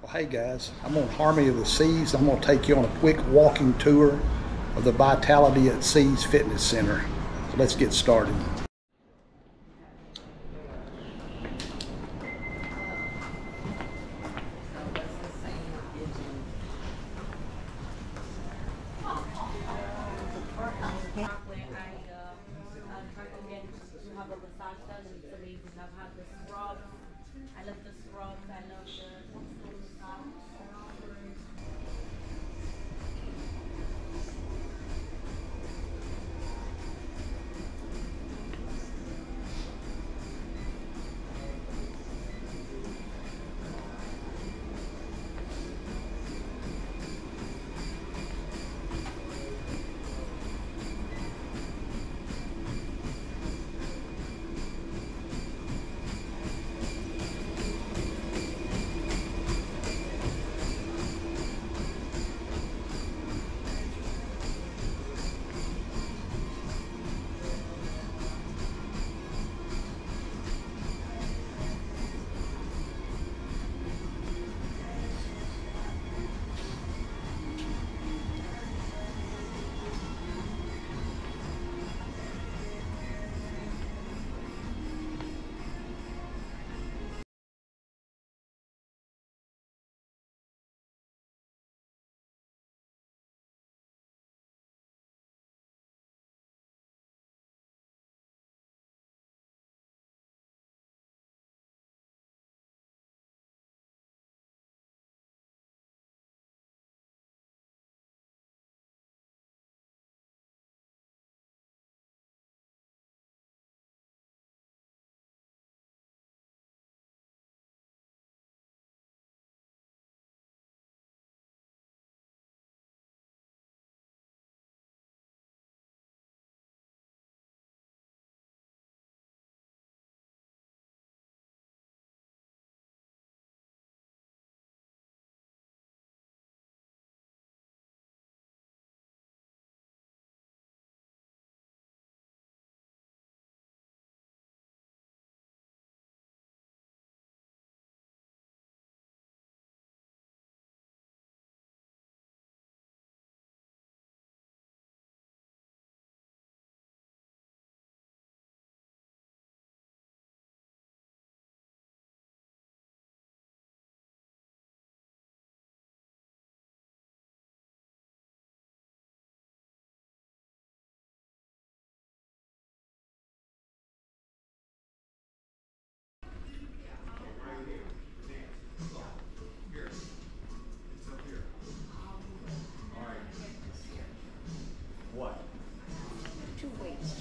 Well, hey guys, I'm on Harmony of the Seas. I'm going to take you on a quick walking tour of the Vitality at Seas Fitness Center. So let's get started.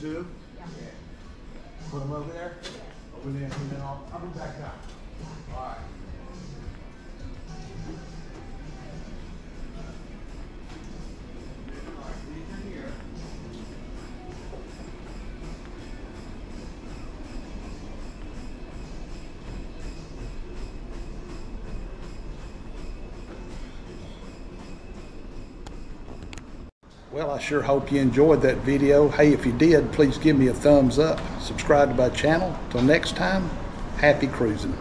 Weights. Two? Put them over there? Over there, and then I'll, I'll be back down. Alright. Alright, Well, I sure hope you enjoyed that video. Hey, if you did, please give me a thumbs up. Subscribe to my channel. Till next time, happy cruising.